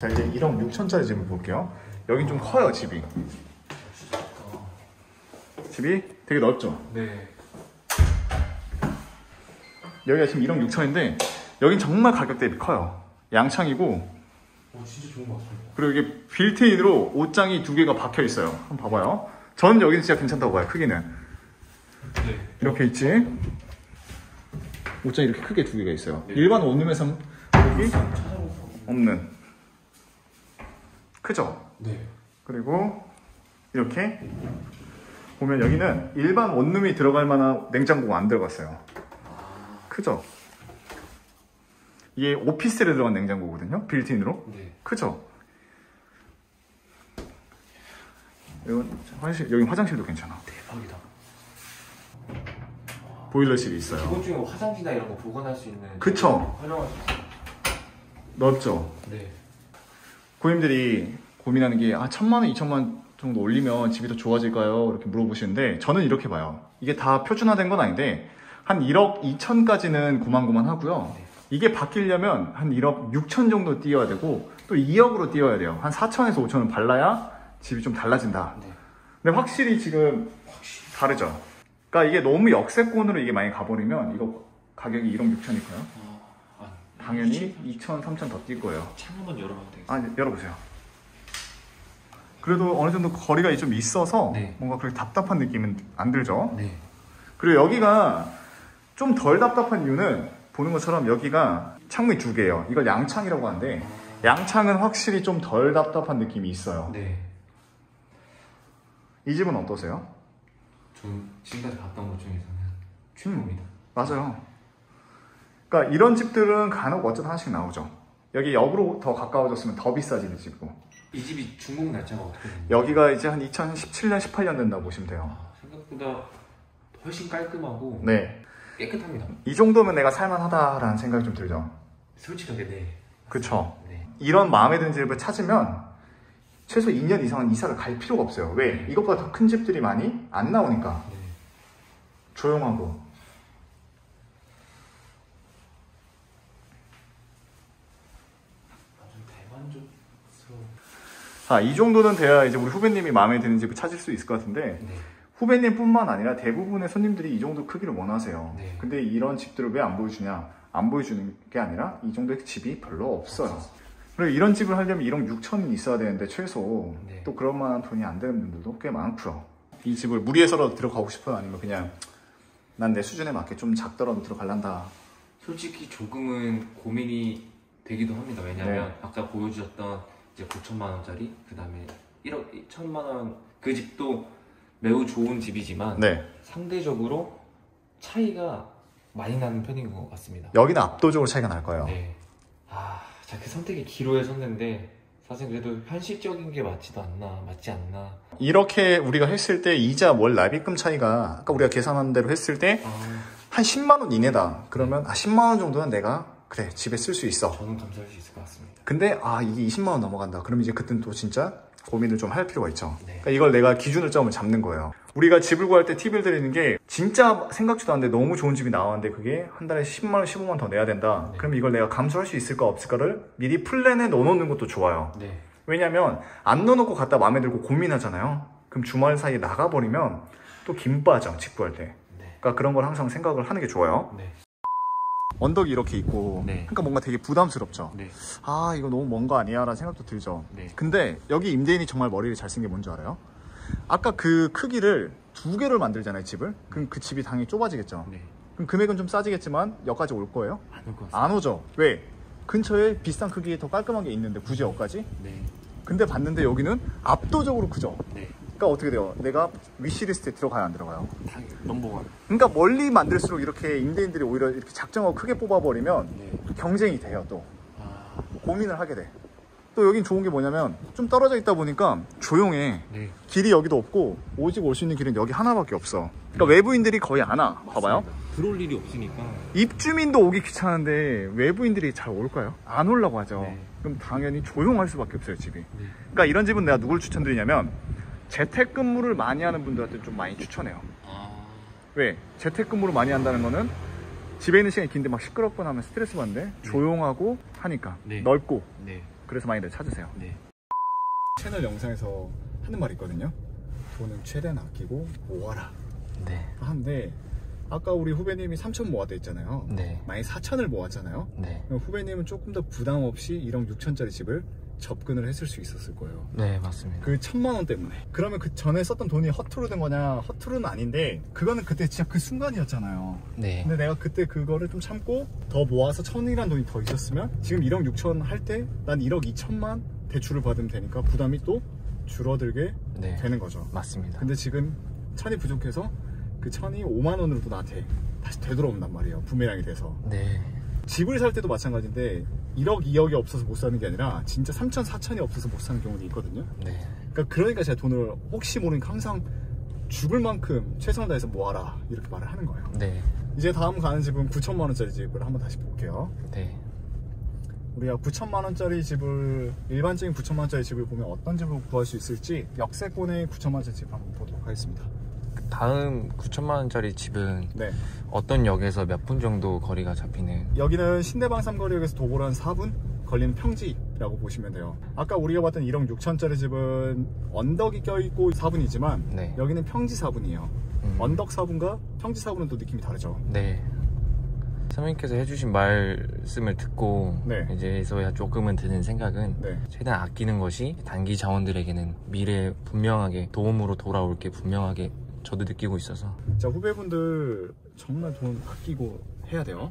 자 이제 1억 6천짜리 집을 볼게요. 여긴 좀 커요 집이. 집이 되게 넓죠. 네. 여기가 지금 1억 6천인데 여긴 정말 가격 대비 커요. 양창이고 오 진짜 좋은 것 같습니다. 그리고 이게 빌트인으로 옷장이 두 개가 박혀 있어요. 한번 봐봐요. 저는 여기는 진짜 괜찮다고 봐요. 크기는 네. 이렇게 있지. 옷장이 이렇게 크게 두 개가 있어요. 네. 일반 원룸에서는 여기 찾아볼 수 없는. 크죠. 네. 그리고 이렇게 보면 여기는 일반 원룸이 들어갈 만한 냉장고가 안 들어갔어요. 크죠? 이게 오피스텔에 들어간 냉장고거든요. 빌트인으로. 네. 크죠? 이건 화장실, 여기 화장실도 괜찮아. 대박이다. 보일러실이 있어요. 기본 중에 화장지나 이런 거 보관할 수 있는. 그쵸. 활용할 수 있어요. 넓죠? 네. 고객님들이 고민하는 게, 아, 천만 원, 이천만 원 정도 올리면 집이 더 좋아질까요? 이렇게 물어보시는데, 저는 이렇게 봐요. 이게 다 표준화된 건 아닌데, 한 1억 2천까지는 고만고만 하고요. 네. 이게 바뀌려면 한 1억 6천 정도 띄어야 되고, 또 2억으로 띄어야 돼요. 한 4천에서 5천은 발라야 집이 좀 달라진다. 네. 근데 확실히 지금. 다르죠. 그러니까 이게 너무 역세권으로 이게 많이 가버리면, 이거 가격이 1억 6천이고요. 아, 아, 당연히 2천, 3천 더 뛸 거예요. 창문만 열어봐도 되겠어요. 아, 열어보세요. 그래도 어느 정도 거리가 좀 있어서 네. 뭔가 그렇게 답답한 느낌은 안 들죠. 네. 그리고 여기가 좀 덜 답답한 이유는 보는 것처럼 여기가 창문이 두 개예요. 이걸 양창이라고 하는데 양창은 확실히 좀 덜 답답한 느낌이 있어요. 네. 이 집은 어떠세요? 전 지금까지 봤던 것 중에서는 최고입니다. 맞아요. 그러니까 이런 집들은 간혹 어쩌다 하나씩 나오죠. 여기 역으로 더 가까워졌으면 더 비싸지는 집이고 이 집이 중국 날짜가 어떻게 되나요? 여기가 이제 한 2017년, 18년 된다고 보시면 돼요. 아, 생각보다 훨씬 깔끔하고 네. 깨끗합니다. 이 정도면 내가 살만하다라는 생각이 좀 들죠. 솔직하게 네. 그쵸. 네. 이런 마음에 드는 집을 찾으면 최소 2년 이상은 이사를 갈 필요가 없어요. 왜? 이것보다 더 큰 집들이 많이 안 나오니까. 네. 조용하고. 아주 대만족스러운. 자, 이 정도는 돼야 이제 우리 후배님이 마음에 드는 집을 찾을 수 있을 것 같은데, 네. 후배님뿐만 아니라 대부분의 손님들이 이 정도 크기를 원하세요. 네. 근데 이런 집들을 왜 안 보여주냐? 안 보여주는 게 아니라 이 정도의 집이 별로 없어요. 그리고 이런 집을 하려면 1억 6천은 있어야 되는데 최소 네. 또 그런 만한 돈이 안 되는 분들도 꽤 많고요. 이 집을 무리해서라도 들어가고 싶어요? 아니면 그냥 난 내 수준에 맞게 좀 작더라도 들어갈란다. 솔직히 조금은 고민이 되기도 합니다. 왜냐하면 네. 아까 보여주셨던 이제 9천만 원짜리 그 다음에 1억 1천만 원 그 집도 매우 좋은 집이지만 네. 상대적으로 차이가 많이 나는 편인 것 같습니다. 여기는 압도적으로 차이가 날 거예요. 네. 아, 자, 그 선택의 기로에 섰는데 사실 그래도 현실적인 게 맞지도 않나, 맞지 않나. 이렇게 우리가 했을 때 이자 월 납입금 차이가 아까 우리가 계산한 대로 했을 때한 아, 10만 원 이내다. 그러면 아 10만 원 정도는 내가 그래 집에 쓸 수 있어. 저는 감수할 수 있을 것 같습니다. 근데 아 이게 20만 원 넘어간다. 그럼 이제 그때는 또 진짜 고민을 좀 할 필요가 있죠. 네. 그러니까 이걸 내가 기준을 점을 잡는 거예요. 우리가 집을 구할 때 팁을 드리는 게 진짜 생각지도 않는데 너무 좋은 집이 나왔는데 그게 한 달에 10만 원, 15만 원 더 내야 된다. 네. 그럼 이걸 내가 감수할 수 있을까 없을까를 미리 플랜에 넣어놓는 것도 좋아요. 네. 왜냐면 안 넣어놓고 갖다 마음에 들고 고민하잖아요. 그럼 주말 사이에 나가버리면 또 김 빠져 집 구할 때. 네. 그러니까 그런 걸 항상 생각을 하는 게 좋아요. 네. 언덕이 이렇게 있고, 네. 그러니까 뭔가 되게 부담스럽죠. 네. 아 이거 너무 먼 거 아니야 라는 생각도 들죠. 네. 근데 여기 임대인이 정말 머리를 잘 쓴 게 뭔지 알아요? 아까 그 크기를 두 개를 만들잖아요 집을. 그럼 그 집이 당연히 좁아지겠죠. 네. 그럼 금액은 좀 싸지겠지만 여기까지 올 거예요? 안 올 것 같습니다. 안 오죠. 왜? 근처에 비싼 크기의 더 깔끔한 게 있는데 굳이 여기까지? 네. 근데 봤는데 여기는 압도적으로 크죠. 네. 그러니까 어떻게 돼요? 내가 위시리스트에 들어가야 안 들어가요? 당 넘버원. 그러니까 멀리 만들수록 이렇게 임대인들이 오히려 이렇게 작정하고 크게 뽑아버리면 네. 경쟁이 돼요 또 아, 고민을 하게 돼. 또 여긴 좋은 게 뭐냐면 좀 떨어져 있다 보니까 조용해. 네. 길이 여기도 없고 오직 올 수 있는 길은 여기 하나밖에 없어. 그러니까 외부인들이 거의 안 와. 봐봐요. 들어올 일이 없으니까. 입주민도 오기 귀찮은데 외부인들이 잘 올까요? 안 오려고 하죠. 네. 그럼 당연히 조용할 수밖에 없어요 집이. 네. 그러니까 이런 집은 내가 누굴 추천드리냐면 재택근무를 많이 하는 분들한테 좀 많이 추천해요. 아, 왜? 재택근무를 많이 한다는 거는 집에 있는 시간이 긴데 막 시끄럽거나 하면 스트레스 받는데 조용하고 하니까 네. 넓고 네. 그래서 많이들 찾으세요. 네. 채널 영상에서 하는 말이 있거든요. 돈은 최대한 아끼고 모아라 네. 하는데 아까 우리 후배님이 3천 모았다 했잖아요. 네. 만약 4천을 모았잖아요. 네. 후배님은 조금 더 부담 없이 1억 6천짜리 집을 접근을 했을 수 있었을 거예요. 네, 맞습니다. 그 천만 원 때문에. 그러면 그 전에 썼던 돈이 허투루 된 거냐? 허투루는 아닌데 그거는 그때 진짜 그 순간이었잖아요. 네. 근데 내가 그때 그거를 좀 참고 더 모아서 천이란 돈이 더 있었으면 지금 1억 6천 할 때 난 1억 2천만 대출을 받으면 되니까 부담이 또 줄어들게 네. 되는 거죠. 맞습니다. 근데 지금 천이 부족해서 그 천이 5만 원으로 또 나한테 다시 되돌아온단 말이에요. 부메랑이 돼서. 네. 집을 살 때도 마찬가지인데 1억, 2억이 없어서 못 사는 게 아니라 진짜 3천, 4천이 없어서 못 사는 경우도 있거든요. 네. 그러니까, 그러니까 제가 돈을 혹시 모르니까 항상 죽을 만큼 최선을 다해서 모아라 이렇게 말을 하는 거예요. 네. 이제 다음 가는 집은 9천만 원짜리 집을 한번 다시 볼게요. 네. 우리가 9천만 원짜리 집을 일반적인 9천만 원짜리 집을 보면 어떤 집을 구할 수 있을지 역세권의 9천만 원짜리 집 한번 보도록 하겠습니다. 다음 9천만 원짜리 집은 네, 어떤 역에서 몇 분 정도 거리가 잡히는 여기는 신대방 삼거리역에서 도보로 한 4분 걸리는 평지라고 보시면 돼요. 아까 우리가 봤던 1억 6천짜리 집은 언덕이 껴있고 4분이지만 네. 여기는 평지 4분이에요. 음. 언덕 4분과 평지 4분은 또 느낌이 다르죠. 네. 선생님께서 해주신 말씀을 듣고 네. 이제서야 조금은 드는 생각은 네. 최대한 아끼는 것이 단기 자원들에게는 미래에 분명하게 도움으로 돌아올 게 분명하게 저도 느끼고 있어서 자 후배분들 정말 돈 아끼고 해야 돼요.